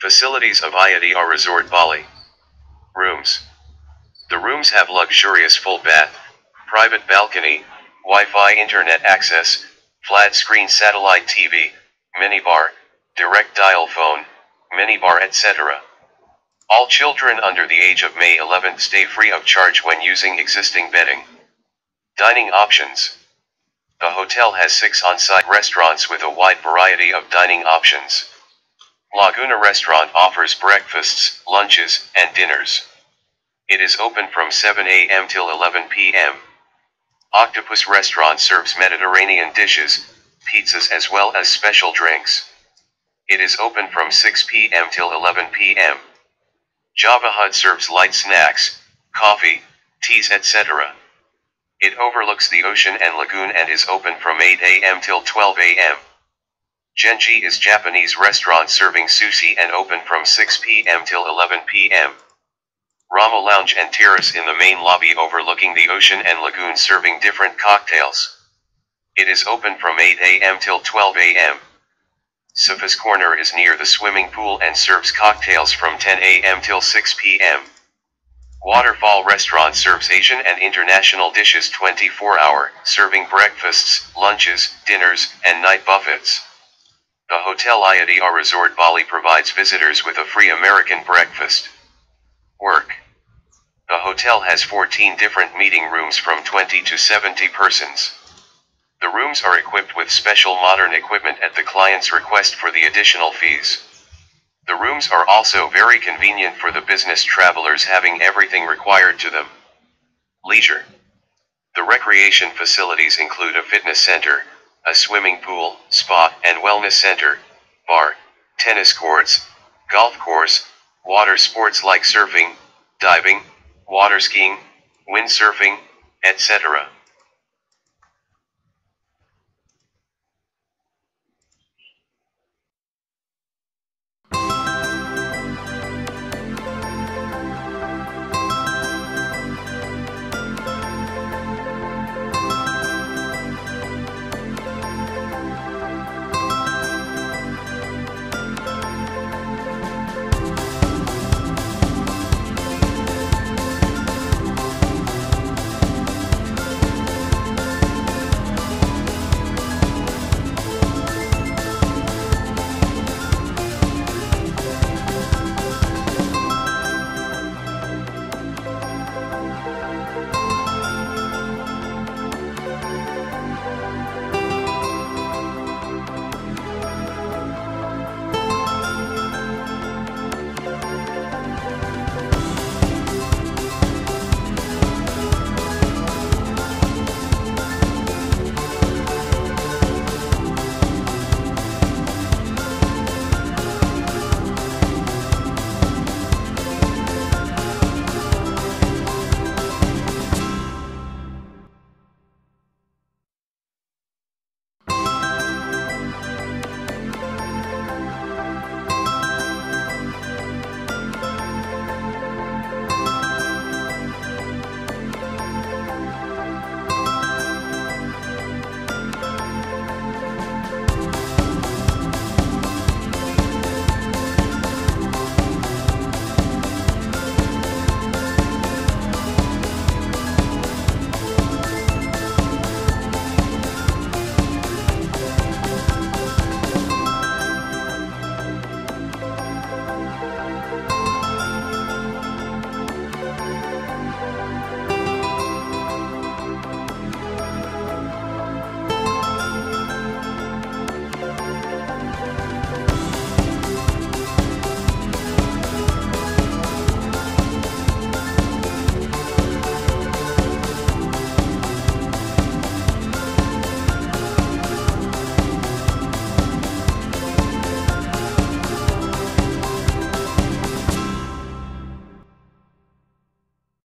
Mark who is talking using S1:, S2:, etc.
S1: Facilities of Ayodya Resort Bali. Rooms. The rooms have luxurious full bath, private balcony, Wi-Fi internet access, flat screen satellite TV, minibar, direct dial phone, minibar etc. All children under the age of May 11 stay free of charge when using existing bedding. Dining options. The hotel has six on-site restaurants with a wide variety of dining options. Laguna Restaurant offers breakfasts, lunches, and dinners. It is open from 7 a.m. till 11 p.m. Octopus Restaurant serves Mediterranean dishes, pizzas as well as special drinks. It is open from 6 p.m. till 11 p.m. Java Hut serves light snacks, coffee, teas etc. It overlooks the ocean and lagoon and is open from 8 a.m. till 12 a.m. Genji is Japanese restaurant serving sushi and open from 6 p.m. till 11 p.m. Rama Lounge and Terrace in the main lobby overlooking the ocean and lagoon serving different cocktails. It is open from 8 a.m. till 12 a.m. Sopha's Corner is near the swimming pool and serves cocktails from 10 a.m. till 6 p.m. Waterfall Restaurant serves Asian and international dishes 24 hour, serving breakfasts, lunches, dinners, and night buffets. The Hotel Ayodya Resort Bali provides visitors with a free American breakfast. Work. The hotel has 14 different meeting rooms from 20 to 70 persons. The rooms are equipped with special modern equipment at the client's request for the additional fees. The rooms are also very convenient for the business travelers having everything required to them. Leisure. The recreation facilities include a fitness center, a swimming pool, spa and wellness center, bar, tennis courts, golf course, water sports like surfing, diving, water skiing, windsurfing, etc.